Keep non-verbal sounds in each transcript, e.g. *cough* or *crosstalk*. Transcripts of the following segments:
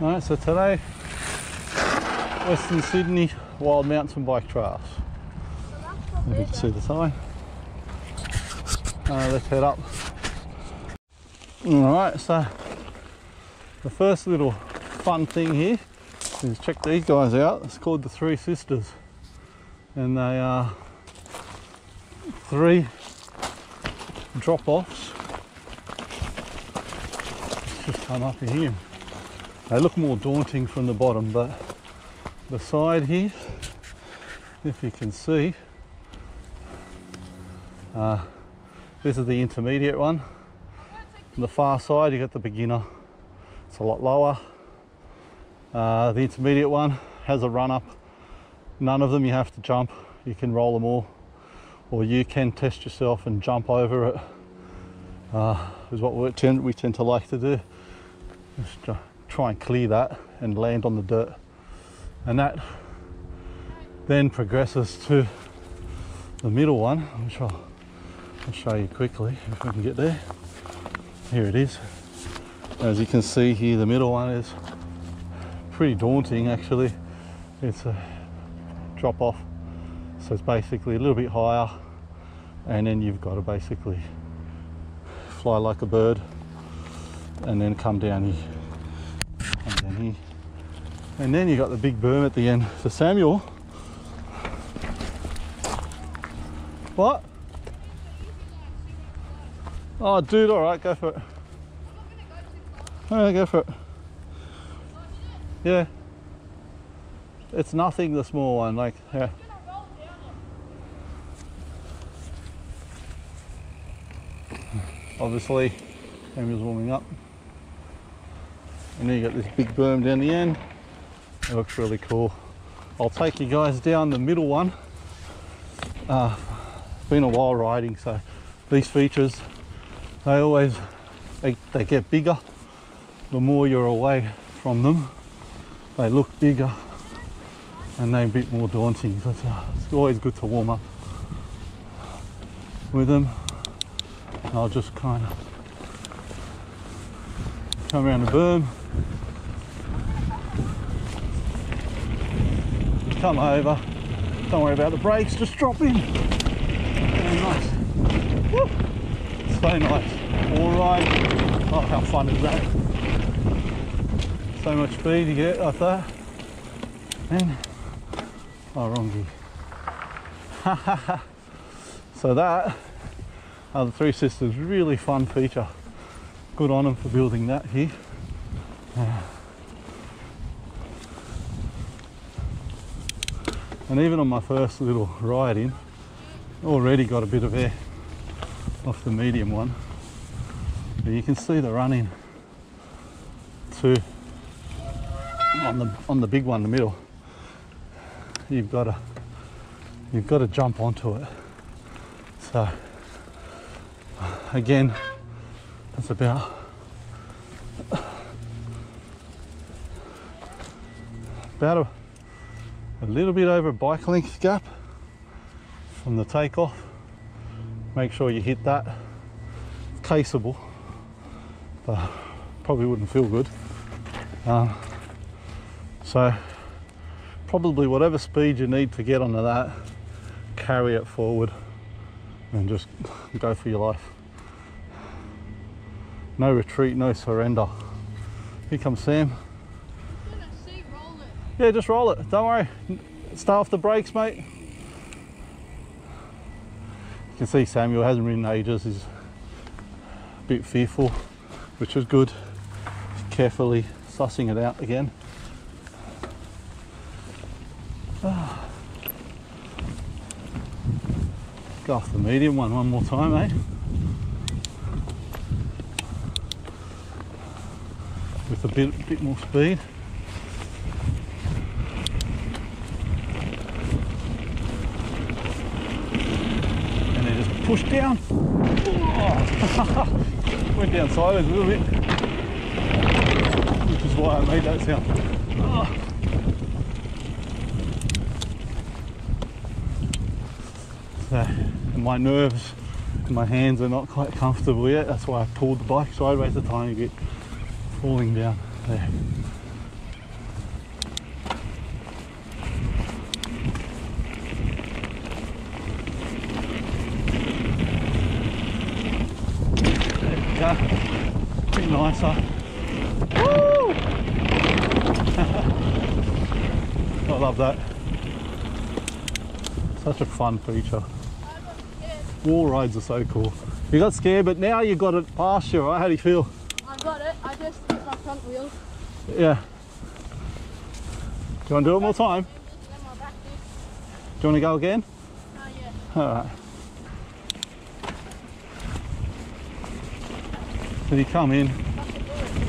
Alright, so today, Western Sydney Wylde Mountain Bike Trails. You can see the sign. Uh, let's head up. Alright, so the first little fun thing here is check these guys out. It's called the Three Sisters. And they are three drop offs. Let's just come up here. They look more daunting from the bottom, but the side here, if you can see, uh, this is the intermediate one. On the far side, you got the beginner. It's a lot lower. Uh, the intermediate one has a run up. None of them you have to jump. You can roll them all, or you can test yourself and jump over it. Uh, is what we tend, we tend to like to do. Try and clear that and land on the dirt. And that then progresses to the middle one, which I'll, I'll show you quickly if we can get there. Here it is. As you can see here, the middle one is pretty daunting actually. It's a drop off. So it's basically a little bit higher and then you've got to basically fly like a bird and then come down here. Here. And then you got the big berm at the end. So Samuel. What? Oh dude, alright, go for it. Alright, go for it. Yeah. It's nothing the small one, like yeah. Obviously, Samuel's warming up. And then you got this big berm down the end. It looks really cool. I'll take you guys down the middle one. Uh, been a while riding, so these features, they always, they, they get bigger. The more you're away from them, they look bigger and they're a bit more daunting. But uh, it's always good to warm up with them. I'll just kind of come around the berm, come over. Don't worry about the brakes, just drop in. Very nice. Woo. So nice. All right. Oh, how fun is that? So much speed you get like that. And oh, wrong gear. *laughs* so that are the Three Sisters. Really fun feature. Good on them for building that here. And even on my first little ride in, already got a bit of air off the medium one. But you can see the running too on the on the big one in the middle. You've got to you've got to jump onto it. So again, that's about about a, a little bit over bike length gap from the takeoff. Make sure you hit that. It's caseable, but probably wouldn't feel good. Um, so probably whatever speed you need to get onto that, carry it forward and just go for your life. No retreat, no surrender. Here comes Sam. Yeah, just roll it. Don't worry. Start off the brakes, mate. You can see Samuel hasn't ridden ages. He's a bit fearful, which is good. Carefully sussing it out again. Go off the medium one one more time, eh? With a bit, bit more speed. And then just push down. Oh. *laughs* Went down sideways a little bit. Which is why I made that sound. Oh. So, my nerves and my hands are not quite comfortable yet. That's why I pulled the bike sideways a tiny bit, falling down there. Nicer. Woo! *laughs* I love that. Such a fun feature. I. Wall rides are so cool. You got scared, but now you got it past you, right? How do you feel? I got it. I just hit my front wheel. Yeah. Do you want to do it more time? Then my back did. Do you want to go again? Oh yeah. All right. So you come in That's a bullet.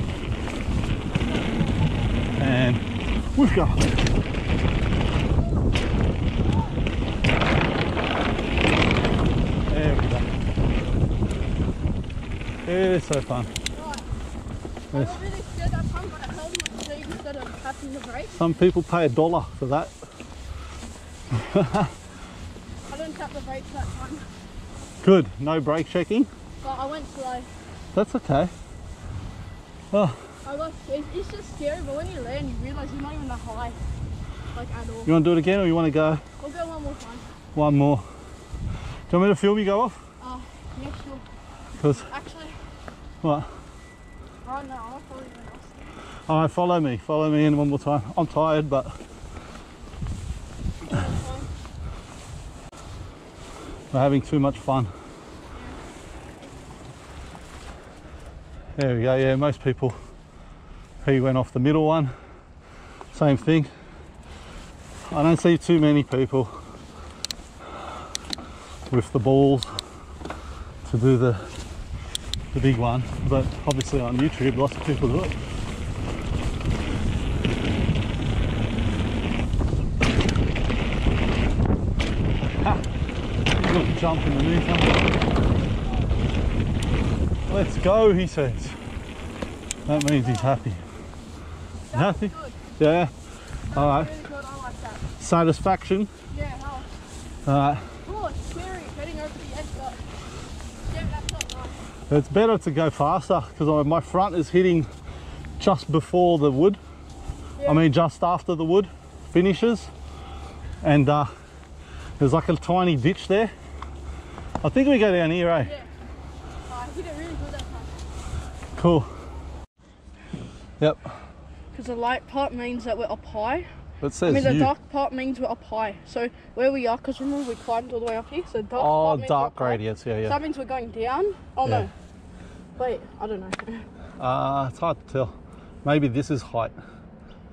And we've got. There we go. It is so fun. Yes. got really scared that time, but I held my seat instead of tapping the brakes. Some people pay a dollar for that. *laughs* I didn't tap the brakes that time, Good. No brake checking. but I went slow. That's okay. Oh, I. It's, it's just scary, but when you land, you realise you're not even that high, like at all. you want to do it again or you want to go We'll go one more time. one more? Do you want me to film you go off? Oh, yeah, sure. Because, Actually, what? oh no, I'll probably go last. All right, follow me. Follow me in one more time. I'm tired, but we're having too much fun. There we go. Yeah, most people. He went off the middle one. Same thing. I don't see too many people with the balls to do the the big one, but obviously on YouTube, lots of people do it. Jump underneath him. Let's go, he says. That means he's happy. Good. Yeah. All right. Really good. I like that. Satisfaction. Yeah, no. All right. Oh, it's scary getting over the edge, yeah, that's not nice. It's better to go faster because my front is hitting just before the wood. Yeah. I mean, just after the wood finishes, and uh, there's like a tiny ditch there. I think we go down here, eh? Yeah. Oh, I hit it really good that time. Cool. Yep. Because the light part means that we're up high. It I mean, the you. dark part means we're up high. So where we are, because remember we climbed all the way up here. So dark oh, dark up high. gradients. Yeah, So yeah. that means we're going down. Oh Yeah. no. Wait, I don't know. *laughs* Uh, it's hard to tell. Maybe this is height,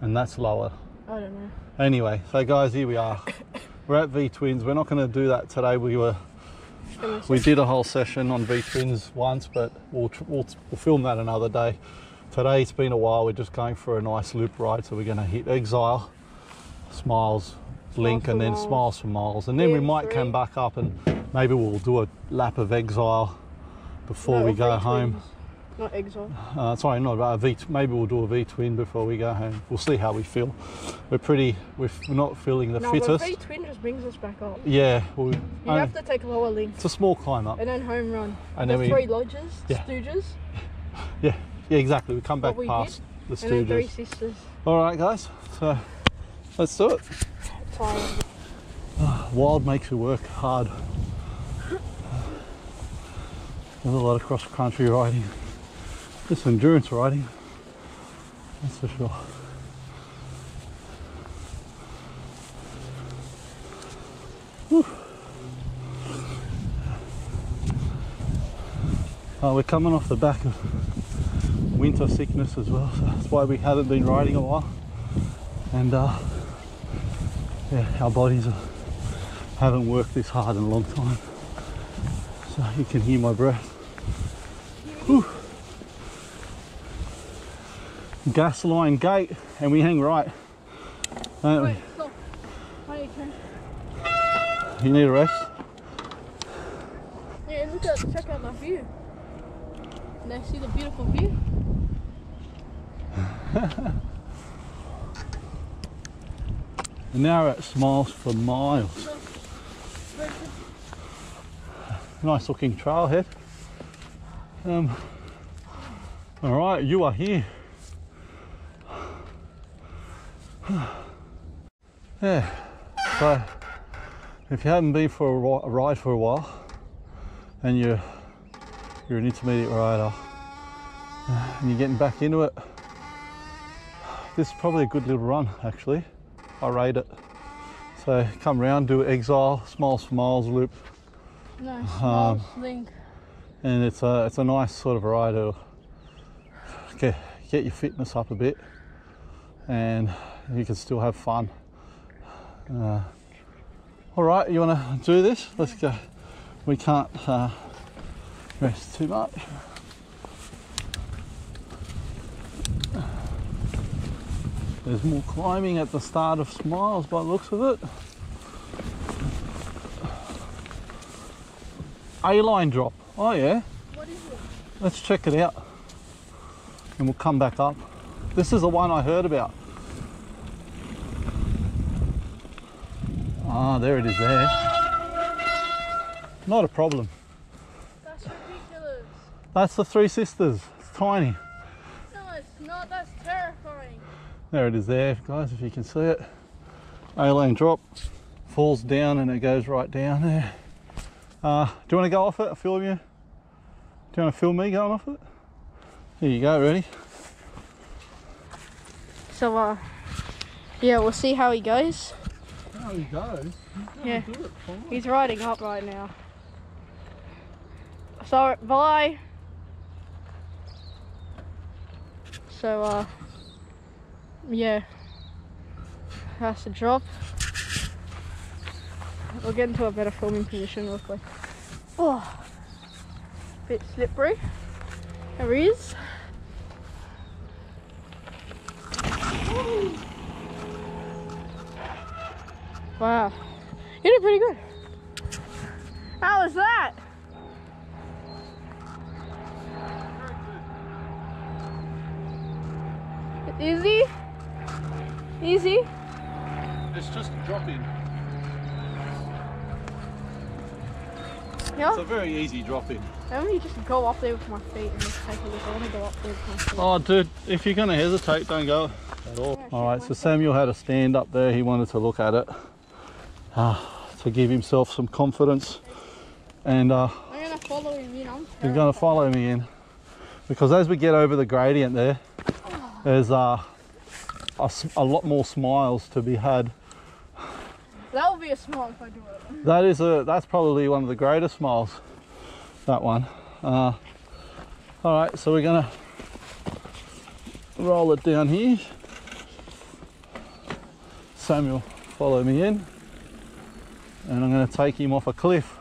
and that's lower. I don't know. Anyway, so guys, here we are. *coughs* We're at V Twins. We're not going to do that today. We were we did a whole session on V Twins once, but we'll, tr- we'll we'll film that another day. Today it's been a while. We're just going for a nice loop ride, so we're going to hit Exile, Smiles, Link, and then Miles. Smiles for Miles, and then we might PM3. come back up and maybe we'll do a lap of Exile before No, we go home. twins, Not exile. Uh, sorry, not a V. Maybe we'll do a V twin before we go home. We'll see how we feel. We're pretty. We're not feeling the No, fittest. V twin just brings us back up. Yeah, well, You only- have to take a lower link it's a small climb up. and then home run. And the then we- three lodges, Yeah. Stooges, *laughs* Yeah, yeah, exactly. We come back we past the and then Three Stooges. Sisters. All right, guys. So let's do it. Tired. Ah, wild makes you work hard. There's a lot of cross country riding. Just endurance riding. That's for sure. Whew. Oh, we're coming off the back of winter sickness as well, so that's why we haven't been riding a while. And uh, yeah, our bodies are haven't worked this hard in a long time. So you can hear my breath. Whew. Gas line gate, and we hang right. Don't Wait, stop. Why you we? You need a rest? Yeah, look at check out my view. Now see the beautiful view. *laughs* And now at Smiles for Miles. Nice looking trailhead. Um, all right, you are here. *sighs* Yeah, so if you haven't been for a ride for a while and you're, you're an intermediate rider, and you're getting back into it. This is probably a good little run, actually. I rate it. So come round, do Exile, Smiles for Miles loop, Um, and it's a it's a nice sort of ride to get get your fitness up a bit, and you can still have fun. Uh, all right, you want to do this? Let's go. We can't uh, rest too much. There's more climbing at the start of Smiles by the looks of it. A-line drop. Oh yeah. What is it? Let's check it out. And we'll come back up. This is the one I heard about. Ah, there it is there. Not a problem. That's the Three Sisters. It's tiny. No, it's not. That's terrifying. There it is there, guys, if you can see it. A-line drop. Falls down and it goes right down there. Uh, do you want to go off it? I'll film you. Do you want to film me going off it? Here you go, ready? So, uh, yeah, we'll see how he goes. How he goes. Yeah. He's riding up right now. Sorry, bye. So, uh, yeah, that's the drop. We'll get into a better filming position real quick. Oh, bit slippery. There he is. Wow, you did pretty good. How was that? Easy? Easy? It's just dropping. Yeah? It's a very easy drop in. Let me just go up there with my feet and just take a look. I want to go up there with my feet. Oh, dude, if you're going to hesitate, don't go at all. Yeah, All right, so Samuel had a stand up there. He wanted to look at it ah, to give himself some confidence. And uh, I'm going to follow him in. Terrified. going to follow me in. Because as we get over the gradient there, there's uh, a, a lot more smiles to be had. That would be a smile if I do it. That is a, that's probably one of the greatest smiles, that one. Uh, all right, so we're gonna roll it down here. Samuel, follow me in. And I'm gonna take him off a cliff.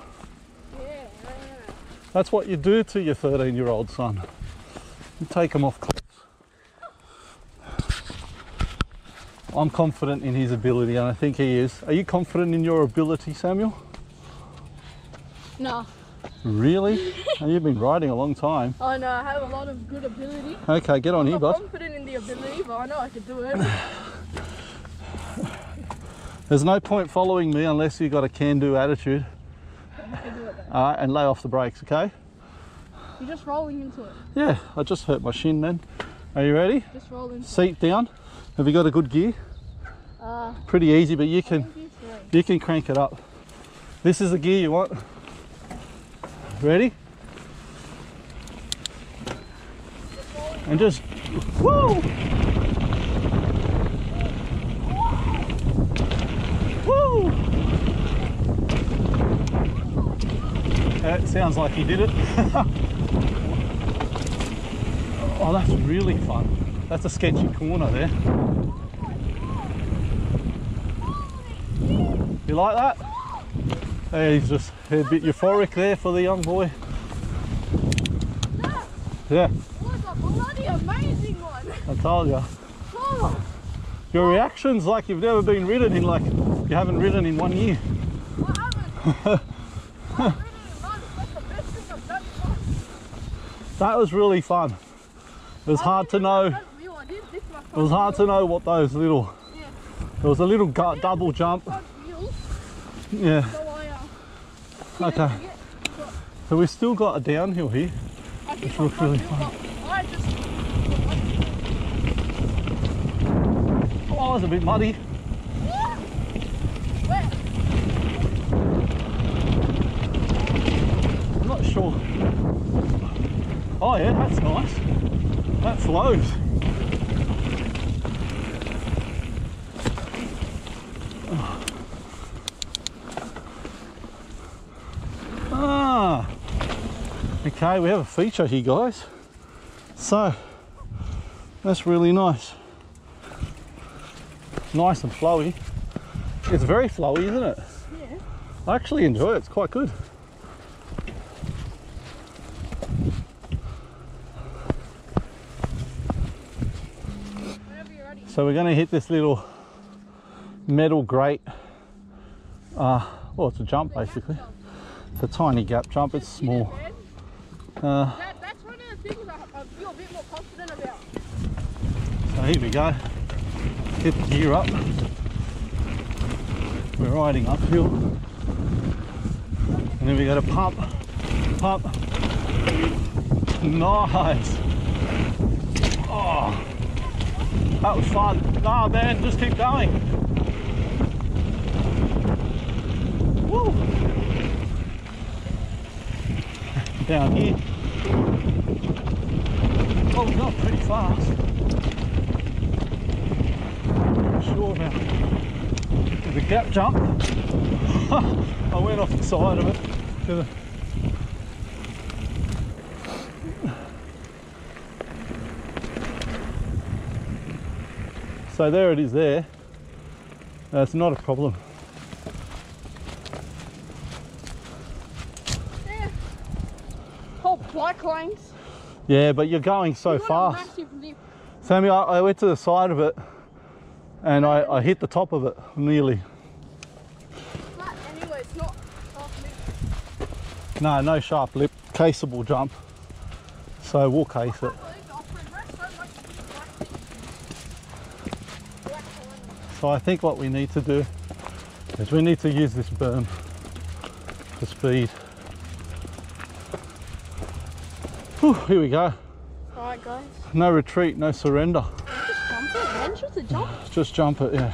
Yeah, yeah. That's what you do to your 13 year old son. You take him off cliffs. I'm confident in his ability and I think he is. Are you confident in your ability, Samuel? No, Really? *laughs* Oh, You've been riding a long time. I know I have a lot of good ability. Okay, get on. I'm here, bud. confident in the ability, but I know I can do it. *laughs* There's no point following me unless you've got a can-do attitude. I can do it. Right, and lay off the brakes, okay? You're just rolling into it. Yeah, I just hurt my shin then. Are you ready? Just roll into it. Seat down. Have you got a good gear? Uh, Pretty easy, but you can think he's right. you can crank it up. This is the gear you want. Ready? And just woo! Woo! That sounds like he did it. *laughs* oh, that's really fun. That's a sketchy corner there. You like that? Hey, he's just a bit euphoric there for the young boy. Yeah, What a bloody amazing one! I told you. Oh, Your reaction's like you've never been ridden in like you haven't ridden in one year. what? I've ridden in months. That's the best thing I've done in months. That was really fun. It was hard to know. It Front wheel, I did this my front was hard to know what those little. Yeah. There was a little double jump. Yeah. Okay. So we've still got a downhill here. This looks really wheel, but I just Oh, it's a bit muddy. I'm not sure. Oh yeah, that's nice. That flows. Okay, we have a feature here, guys. So, that's really nice. Nice and flowy. It's very flowy, isn't it? Yeah. I actually enjoy it, it's quite good. Whenever you're ready. So we're going to hit this little metal grate. Uh, well, it's a jump basically. It's a tiny gap jump, it's small. Uh, That, that's one of the things I, feel a bit more confident about. so here we go. Hit the gear up. We're riding uphill. And then we got to pump, pump. Nice. Oh, that was fun. Nah, man, just keep going. Woo. Down here. Oh, going pretty fast. Not sure about the gap jump. *laughs* I went off the side of it. to the- So there it is there. That's not a problem. Yeah. Lanes. Yeah, but you're going so You fast. Sammy, I, I went to the side of it and I, I hit the top of it nearly. Anyway, it's not half lip. No, no sharp lip, caseable jump. So we'll case it. I believe the off-road race so much to be black Black line. So I think what we need to do is we need to use this berm for speed. Whew, here we go. Alright guys, No retreat, no surrender. just jump it man, just a jump. Just jump it, yeah.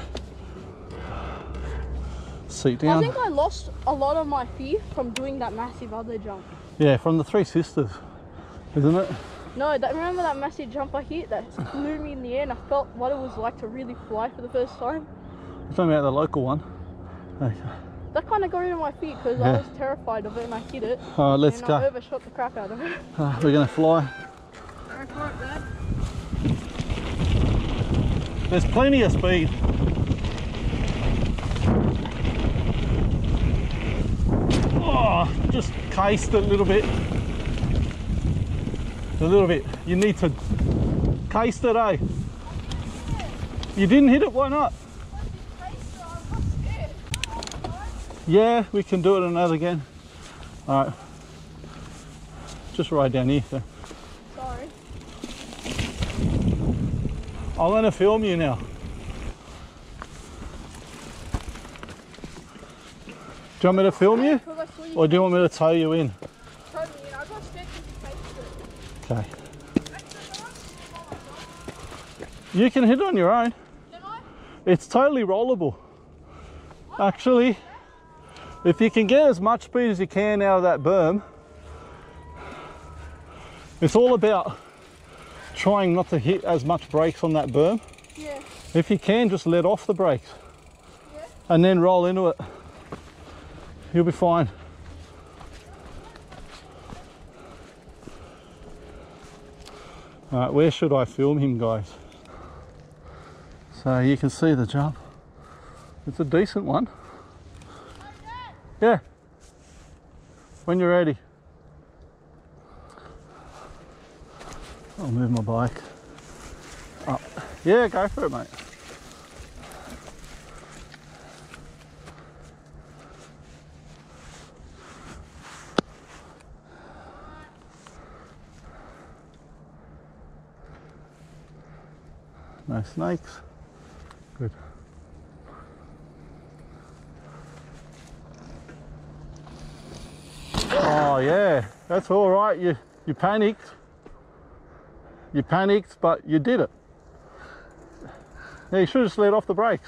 Seat down. I think I lost a lot of my fear from doing that massive other jump. Yeah, from the Three Sisters, isn't it? No, that remember that massive jump I hit that flew me in the air and I felt what it was like to really fly for the first time. You're talking about the local one. Okay. That kind of got rid of my feet because Yeah. I was terrified of it and I hit it. All right, let's and go. I overshot the crap out of it. Uh, *laughs* we're gonna fly. Go for it, Dad. There's plenty of speed. Oh, just cased it a little bit. A little bit. You need to case it, eh? You didn't hit it, why not? Yeah, we can do it another again. All right. Just right down here. So. Sorry. I'm gonna film you now. Do you want me to film you? Because I saw you Or do you want me to tow you in? told me and I got scared because you faced it. Okay. You can hit it on your own. Can I? It's totally rollable. Actually, if you can get as much speed as you can out of that berm, it's all about trying not to hit as much brakes on that berm. Yeah. If you can, just let off the brakes Yeah. and then roll into it. You'll be fine. All right, where should I film him, guys? So you can see the jump. It's a decent one. Yeah. When you're ready. I'll move my bike up. Yeah, go for it, mate. No snakes. Good. Oh yeah, that's all right. You you panicked. You panicked, but you did it. Yeah, you should have just let off the brakes.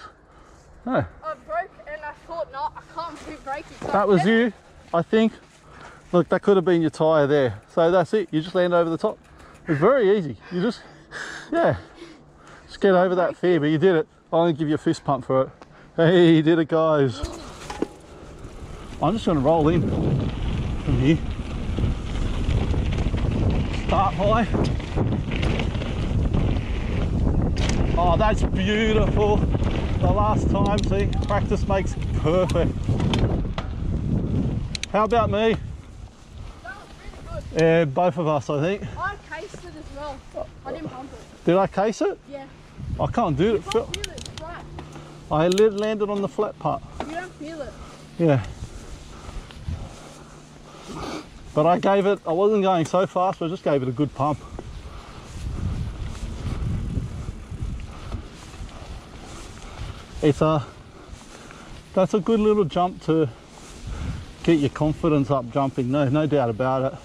No, I broke and I thought, no, I can't keep braking. So that was you, I think. Look, that could have been your tyre there. So that's it. You just land over the top. It's very easy. You just Yeah. Just get over that fear, but you did it. I'll only give you a fist pump for it. Hey, you did it, guys. I'm just going to roll in from here. Start high. Oh, that's beautiful. The last time, see, practice makes perfect. How about me? That was really good. Yeah, both of us, I think. I cased it as well. I didn't pump it. Did I case it? Yeah. I can't do it. You can't feel it. Flat. I landed on the flat part. You don't feel it. Yeah. But I gave it, I wasn't going so fast, but I just gave it a good pump. It's a, that's a good little jump to get your confidence up jumping, no, no doubt about it.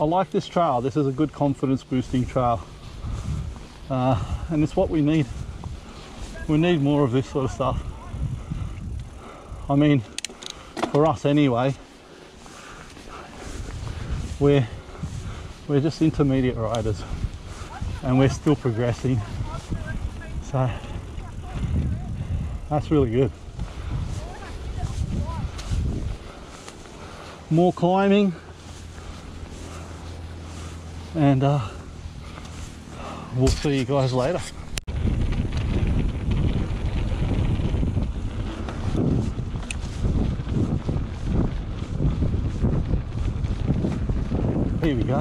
I like this trail, this is a good confidence boosting trail. Uh, and it's what we need. We need more of this sort of stuff. I mean, for us anyway, we're we're just intermediate riders, and we're still progressing. So that's really good. More climbing, and uh, we'll see you guys later. Go.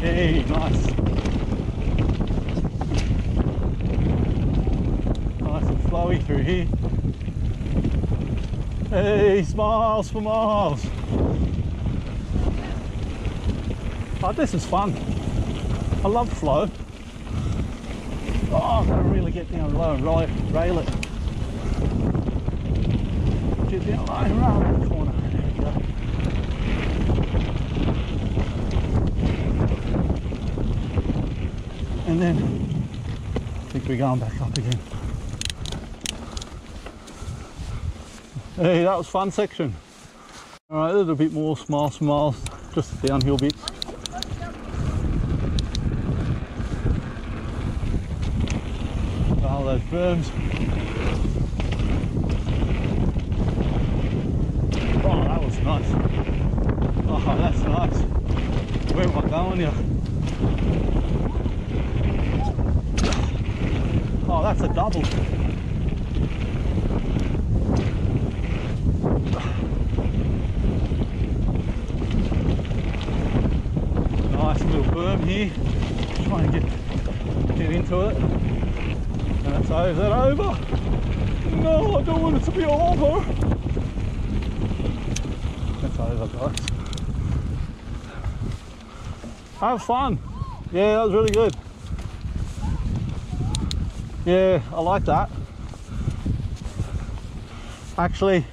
Hey, nice. Nice and flowy through here. Hey, smiles for miles. Oh, this is fun. I love flow. Oh, I've got to really get down low and rail, rail it. Get down low and rail that corner. And then I think we're going back up again. Hey, that was fun section. All right, a little bit more small, smiles, just the downhill bits. All those berms. Oh, that was nice. Oh, that's nice. Where am I going here? Oh, that's a double. Nice little berm here. Try and get get into it. And that's over. Is that over? No, I don't want it to be over. That's over, guys. Have fun. Yeah, that was really good. Yeah, I like that. Actually,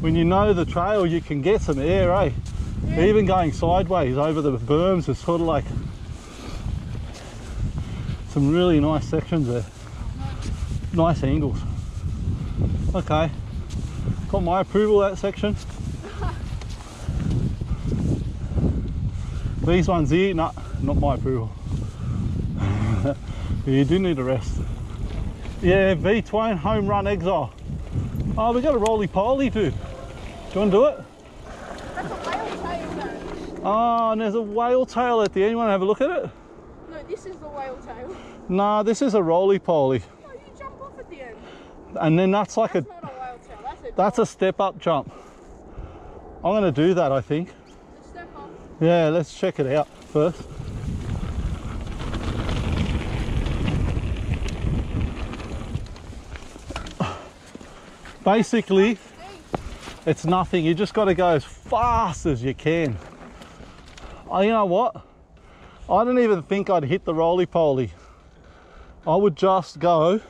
when you know the trail, you can get some air, eh? Yeah. Even going sideways over the berms is sort of like some really nice sections there. Nice angles. Okay. Got my approval that section. *laughs* These ones here, nah, not my approval. *laughs* you do need a rest. Yeah, V Twin home run exile. Oh, we got a roly poly too. Do you want to do it? That's a whale tail though. Oh, and there's a whale tail at the end. You want to have a look at it? No, this is the whale tail. Nah, this is a roly poly. No, you jump off at the end. And then that's like a That's not a whale tail. That's a that's a step up jump. I'm gonna do that I think. a step up. Yeah, let's check it out first. Basically, it's nothing. You just got to go as fast as you can. Oh, you know what? I don't even think I'd hit the roly poly. I would just go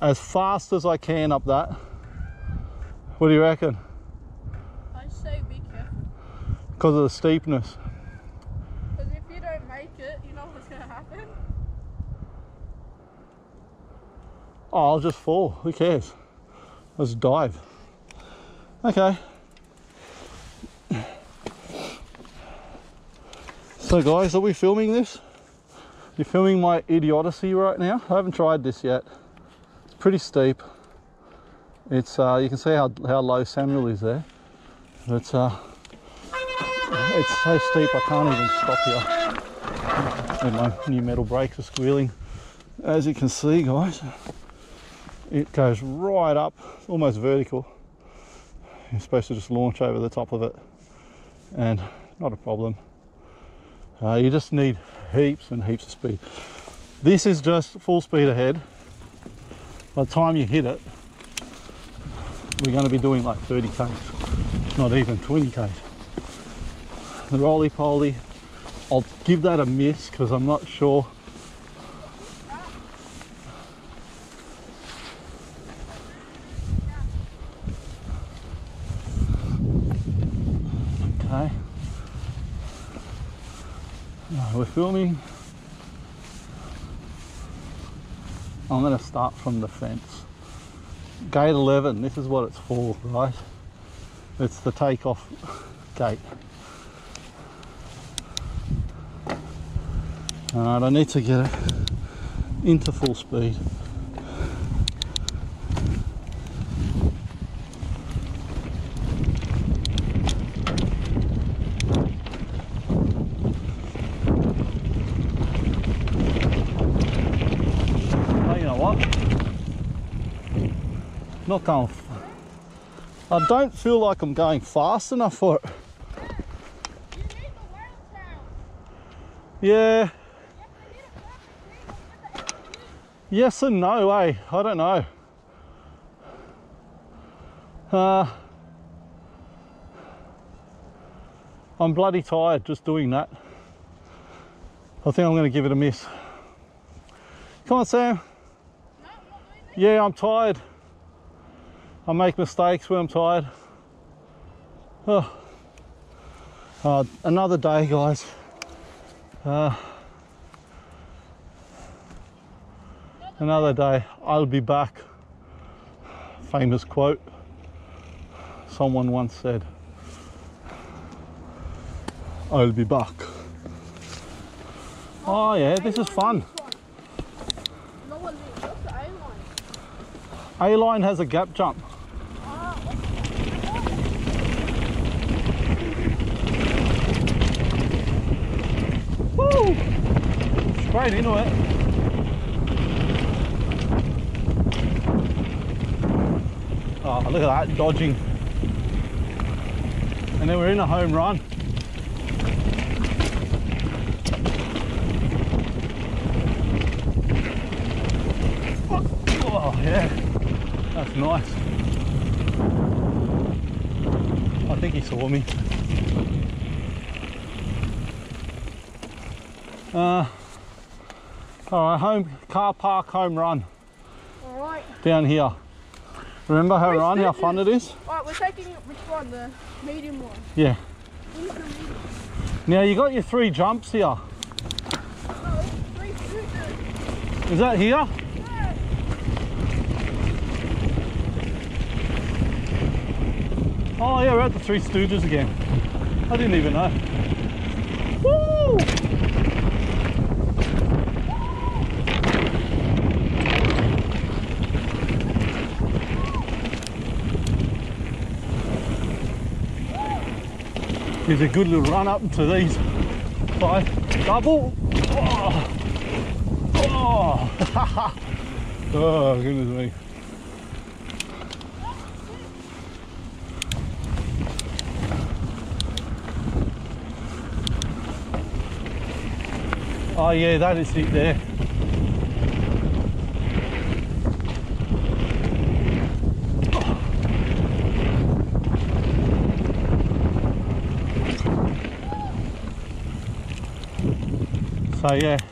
as fast as I can up that. What do you reckon? I say be careful. because of the steepness. Because if you don't make it, you know what's going to happen? Oh, I'll just fall. Who cares? Let's dive. Okay. So, guys, are we filming this? You're filming my idiocy right now. I haven't tried this yet. It's pretty steep. It's uh, you can see how how low Samuel is there. It's uh, it's so steep I can't even stop here. And my new metal brakes are squealing. As you can see, guys, it goes right up, almost vertical. You're supposed to just launch over the top of it, and not a problem. Uh, you just need heaps and heaps of speed. This is just full speed ahead. By the time you hit it, we're going to be doing like 30 k's, not even 20 k's. The roly poly, I'll give that a miss because I'm not sure. Okay. Right, we're filming. I'm going to start from the fence. Gate 11, this is what it's for, right? It's the takeoff gate. Alright, I need to get it into full speed. Oh, you know what? Not going. I don't feel like I'm going fast enough for it. You need the whale. Yeah. Yes and no, eh? I don't know. Uh, I'm bloody tired just doing that. I think I'm going to give it a miss. Come on, Sam. No, I'm not doing. Yeah, I'm tired. I make mistakes when I'm tired. Oh. Uh, another day, guys. Uh, another day. I'll be back. Famous quote. Someone once said, I'll be back. Oh, yeah, this is fun. No one did. What's the A line? A line has a gap jump. Ah, what's Woo! Straight into it. Oh, look at that, dodging. And then we're in a home run. Oh, yeah, that's nice. I think he saw me. Uh, all right, home car park home run Alright. down here. Remember home Where's run? How fun it is. Alright, we're taking which one? The medium one. Yeah. Now you got your three jumps here. Oh, no, it's. Is that here? Yeah. Oh yeah, we're at the Three Stooges again. I didn't even know. Gives a good little run up to these five double. Oh, oh. *laughs* oh goodness me. Oh yeah, that is it there. So yeah,